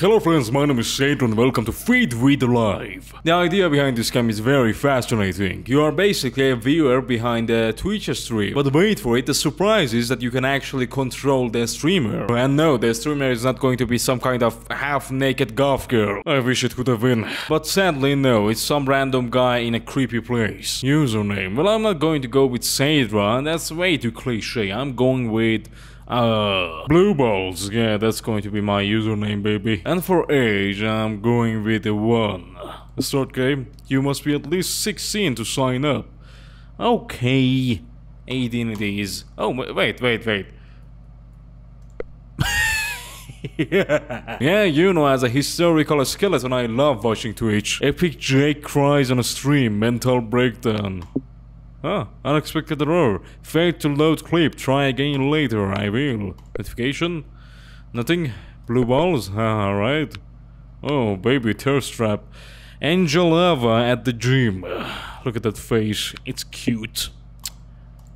Hello friends, my name is Sandro and welcome to FeedVid Live. The idea behind this game is very fascinating. You are basically a viewer behind a Twitch stream. But wait for it, the surprise is that you can actually control the streamer. And no, the streamer is not going to be some kind of half-naked golf girl. I wish it could have been. But sadly no, it's some random guy in a creepy place. Username. Well, I'm not going to go with Sandro, that's way too cliche. I'm going with... Uh, blue balls, yeah, that's going to be my username, baby. And for age, I'm going with a 1. Start game, you must be at least 16 to sign up. Okay, 18 it is. Oh, wait, wait, wait. yeah. yeah, you know, as a historical skeleton, I love watching Twitch. Epic Jake cries on a stream, mental breakdown. Ah, unexpected error. Failed to load clip. Try again later, I will. Notification? Nothing? Blue balls? Alright. Oh, baby thirst trap. Angel at the gym. Look at that face. It's cute.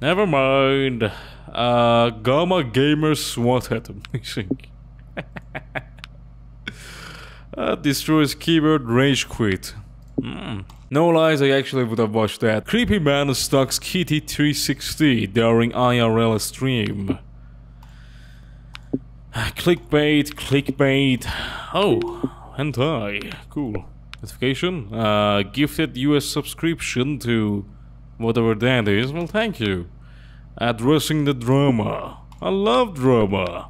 Never mind. Uh, Gamma Gamer SWAT at amazing. uh, destroys keyboard rage quit. Mm. No lies, I actually would have watched that. Creepy man stalks Kitty 360 during IRL stream. clickbait, clickbait. Oh, hentai. Cool. Notification? Uh, gifted US subscription to whatever that is. Well, thank you. Addressing the drama. I love drama.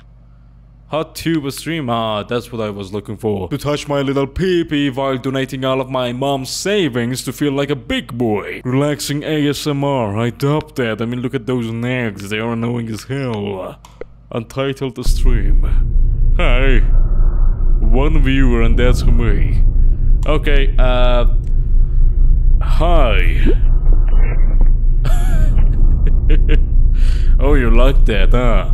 Hot tube stream, ah, that's what I was looking for. To touch my little peepee while donating all of my mom's savings to feel like a big boy. Relaxing ASMR, I doubt that. I mean, look at those nags, they are annoying as hell. Untitled stream. Hi. One viewer and that's me. Okay, uh... Hi. oh, you like that, huh?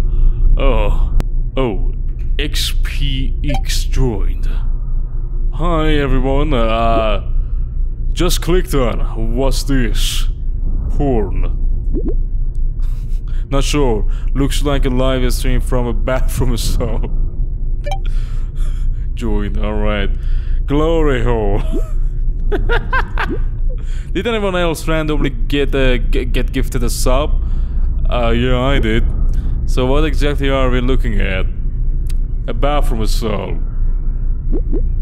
Oh. Oh, XPX joined. Hi everyone, uh, just clicked on, what's this? Porn. Not sure, looks like a live stream from a bathroom so. Joined, alright. Glory hole. did anyone else randomly get, uh, get gifted a sub? Uh, yeah, I did. So what exactly are we looking at? A bathroom assault.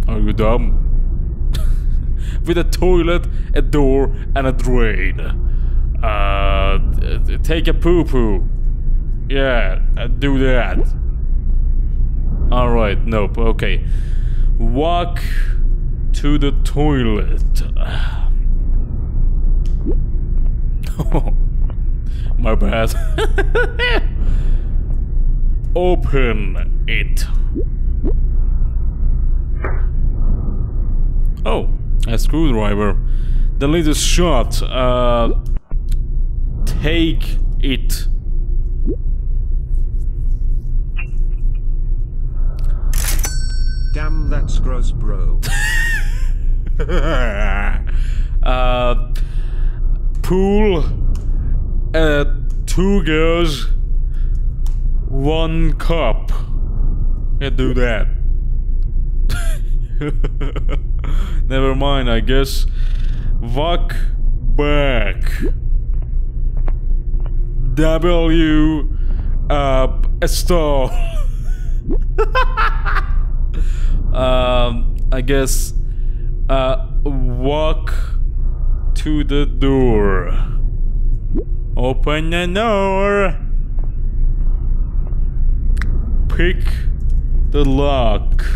Are you dumb? With a toilet, a door, and a drain. Uh, take a poo-poo. Yeah, uh, do that. Alright, nope, okay. Walk to the toilet. My bad. Open it. Oh, a screwdriver. The latest shot. Uh, take it. Damn, that's gross, bro. uh, pool. Uh, two girls one cup. Yeah, do that. Never mind, I guess. Walk back. W uh stall. um I guess uh walk to the door. Open the door pick the lock.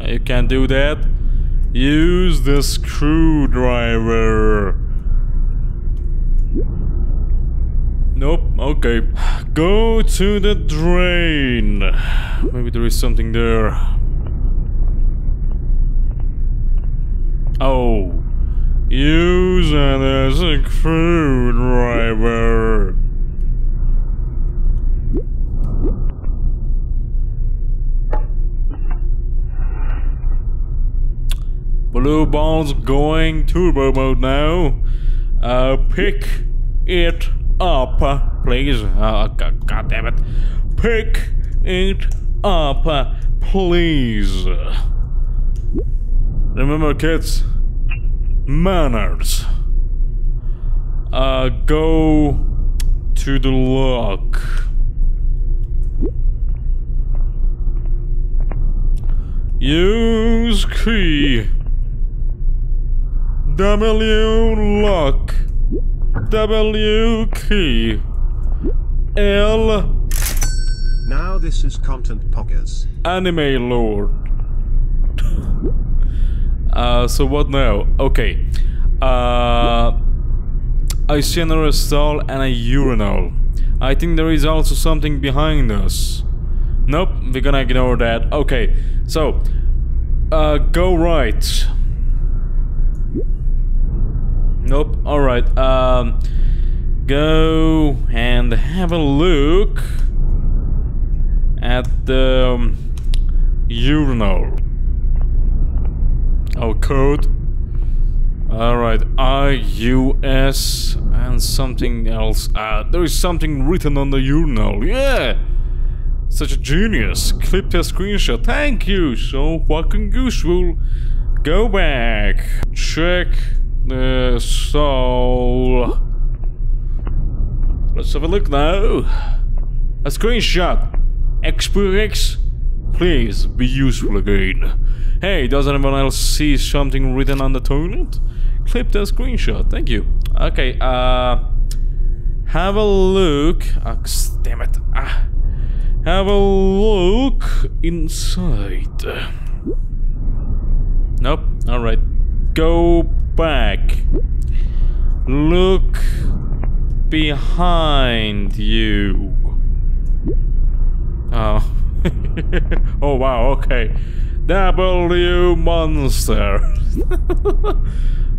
Uh, you can't do that. Use the screwdriver. Nope, okay. Go to the drain. Maybe there is something there. Oh. Use a uh, screwdriver. Blue ball's going turbo mode now. Uh, pick it up, please. Uh, God, God damn it. Pick it up, please. Remember, kids, manners. Uh, go to the lock. Use key. W lock. W key. L. Now this is content poggers. Anime lord. uh, so what now? Okay. Uh, I see another stall and a urinal. I think there is also something behind us. Nope, we're gonna ignore that. Okay, so, uh, go right. Nope, alright, um, go and have a look at the um, urinal. Our code. Alright, I-U-S and something else. Uh, there is something written on the urinal. Yeah! Such a genius. Clipped a screenshot. Thank you. So fucking useful. Go back. Check the soul. Let's have a look now. A screenshot. XPX. Please be useful again. Hey, does anyone else see something written on the toilet? Clip that screenshot. Thank you. Okay, uh... Have a look. Oh, damn it. Ah. Have a look inside. Nope. Alright. Go back. Look behind you. Oh. oh wow, okay. W monster.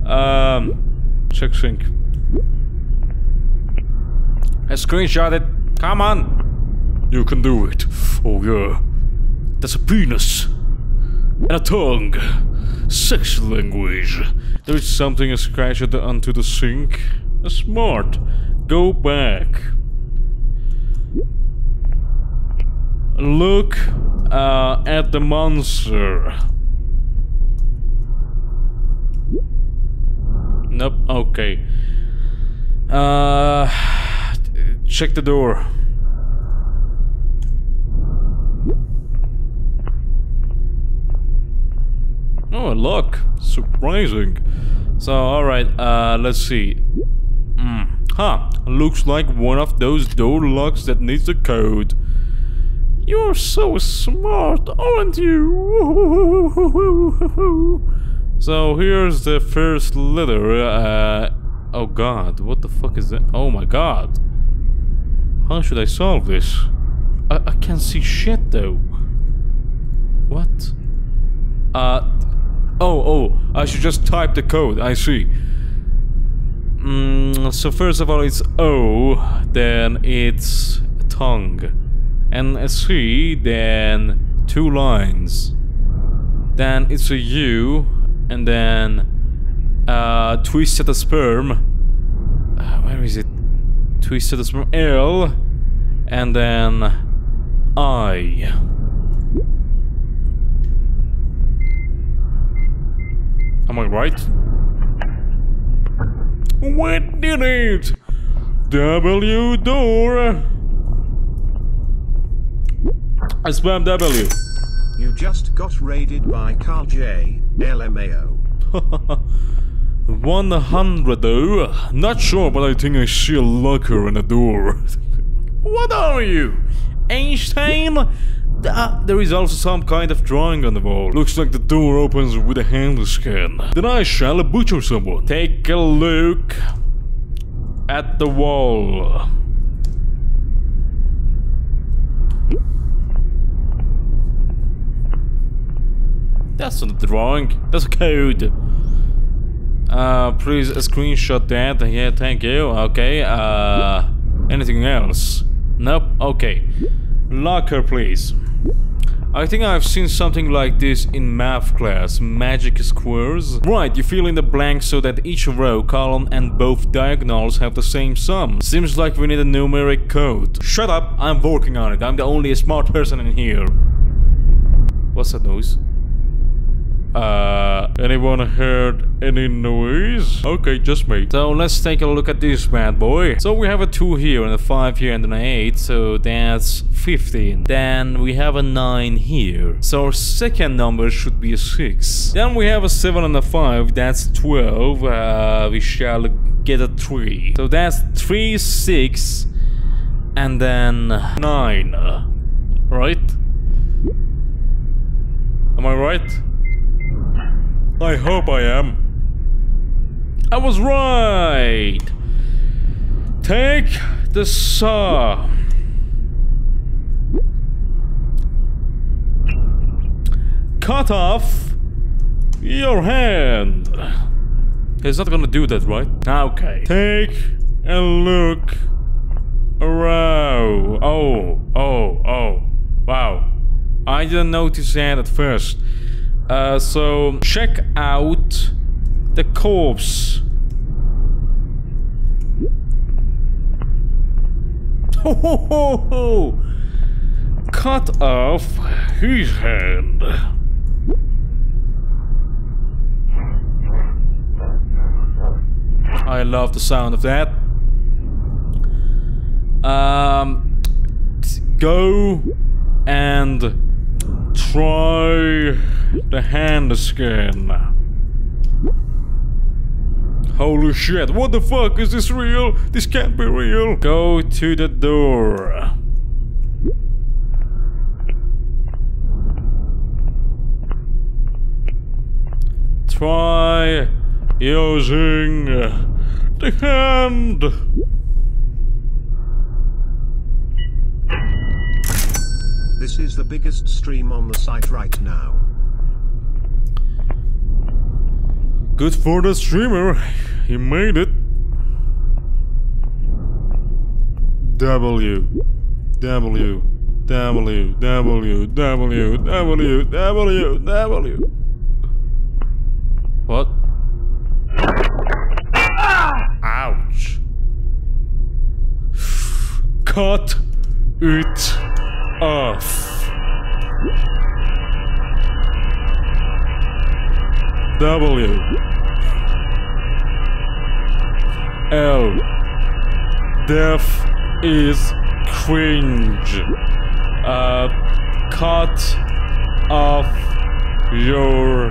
um check sync. I screenshot it. Come on. You can do it. Oh yeah. That's a penis. And a tongue. Sex language. There is something scratched onto the sink. Smart. Go back. Look uh, at the monster. Nope, okay. Uh, check the door. Oh, look! Surprising. So, alright, uh, let's see. Mm. Huh, looks like one of those door locks that needs a code. You're so smart, aren't you? so, here's the first letter, uh... Oh god, what the fuck is that? Oh my god. How should I solve this? I, I can't see shit though. What? Uh, Oh, oh, I should just type the code, I see. Mm, so first of all it's O, then it's tongue. And a C, then two lines. Then it's a U, and then uh, twisted sperm. Uh, where is it? Twisted sperm L, and then I. Am I right? We did it! W door! I spam W. You just got raided by Carl J. LMAO. 100 though. Not sure, but I think I see a locker in the door. what are you? Einstein? Uh, there is also some kind of drawing on the wall. Looks like the door opens with a hand scan. Then I shall butcher someone. Take a look at the wall. That's not a drawing. That's a code. Uh, please screenshot that. Yeah, thank you. Okay. Uh, anything else? Nope. Okay. Locker, please. I think I've seen something like this in math class, magic squares. Right, you fill in the blanks so that each row, column and both diagonals have the same sum. Seems like we need a numeric code. Shut up, I'm working on it, I'm the only smart person in here. What's that noise? Uh, anyone heard any noise? Okay, just me. So let's take a look at this bad boy. So we have a 2 here and a 5 here and an 8, so that's 15. Then we have a 9 here. So our second number should be a 6. Then we have a 7 and a 5, that's 12. Uh, we shall get a 3. So that's 3, 6, and then 9. Right? Am I right? I hope I am. I was right! Take the saw. Cut off your hand. He's not gonna do that, right? Ah, okay. Take a look around. Oh, oh, oh. Wow. I didn't notice that at first. Uh, so check out the corpse. Ho ho ho ho! Cut off his hand. I love the sound of that. Um, go and try the hand scan. Holy shit, what the fuck? Is this real? This can't be real. Go to the door. Try using the hand. This is the biggest stream on the site right now. Good for the streamer. He made it. W. W. W. W. W. W. W. W. What? Ouch. Cut it off. W L Death is cringe. Uh, cut off your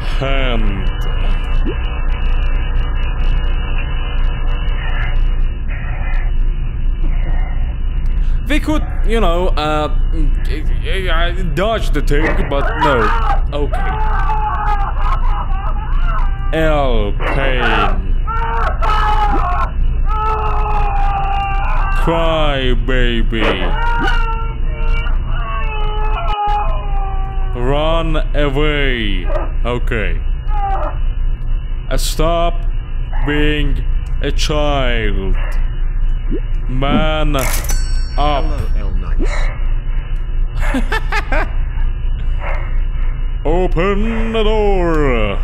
hand. We could, you know, uh, dodge the thing, but no. Okay. L pain. Cry baby. Run away. Okay. Uh, stop being a child. Man up. Hello. Open the door.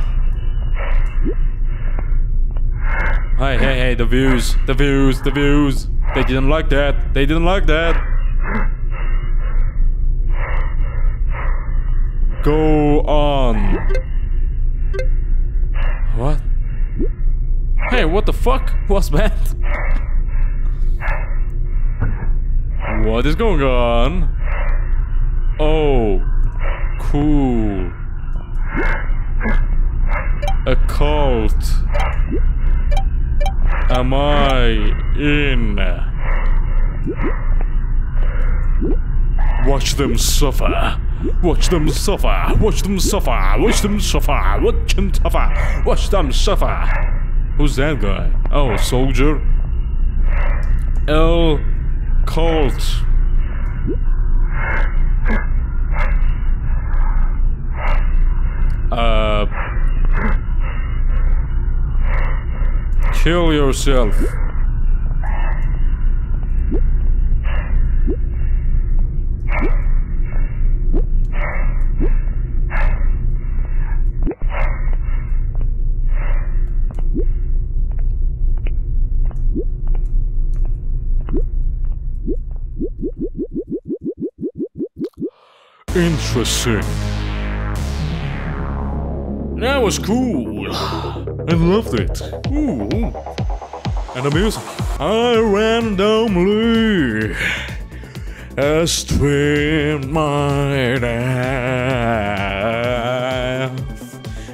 Hey, hey, hey, the views, the views, the views. They didn't like that. They didn't like that. Go on. What? Hey, what the fuck was that? What is going on? Oh, cool. A cult. Am I in? Watch them suffer. Watch them suffer. Watch them suffer. Watch them suffer. Watch them suffer. Watch them suffer. Who's that guy? Oh, soldier. L. Colt. Uh. Kill yourself. Interesting. That was cool. I loved it. Ooh. And the music. I randomly streamed my dance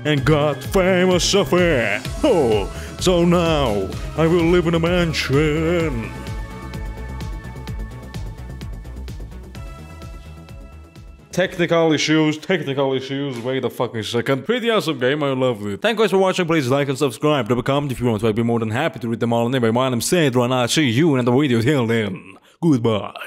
and got famous of it. Oh, so now I will live in a mansion. Technical issues, technical issues, wait a fucking second. Pretty awesome game, I loved it. Thank you guys for watching, please like and subscribe, drop a comment if you want I'd be more than happy to read them all. Anyway, my name's Sandro and I'll see you in another video till then. Goodbye.